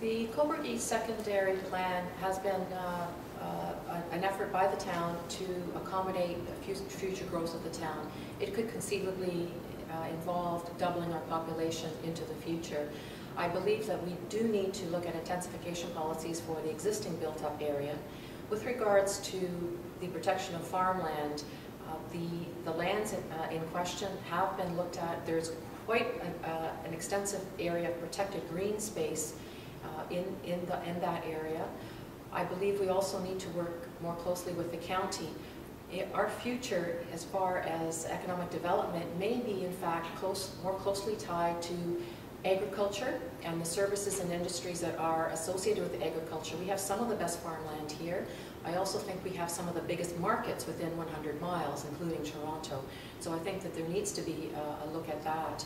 The Cobourg East Secondary Plan has been uh, uh, an effort by the town to accommodate fu- future growth of the town. It could conceivably uh, involve doubling our population into the future. I believe that we do need to look at intensification policies for the existing built-up area. With regards to the protection of farmland, uh, the, the lands in, uh, in question have been looked at. There's quite an, uh, an extensive area of protected green space in, in, the, in that area. I believe we also need to work more closely with the county. I- Our future, as far as economic development, may be in fact close, more closely tied to agriculture and the services and industries that are associated with agriculture. We have some of the best farmland here. I also think we have some of the biggest markets within 100 miles, including Toronto. So I think that there needs to be uh, a look at that.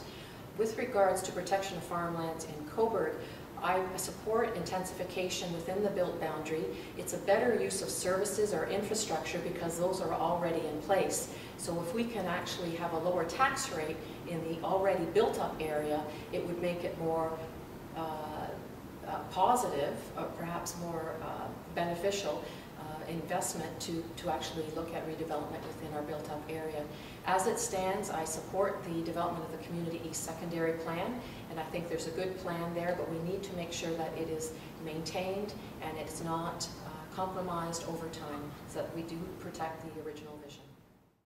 With regards to protection of farmlands in Cobourg, I support intensification within the built boundary. It's a better use of services or infrastructure because those are already in place. So if we can actually have a lower tax rate in the already built up area, it would make it more uh, positive, or perhaps more uh, beneficial uh, investment to, to actually look at redevelopment within our built up area. As it stands, I support the development of the Community East Secondary Plan, and I think there's a good plan there, but we need to make sure that it is maintained and it's not uh, compromised over time, so that we do protect the original vision.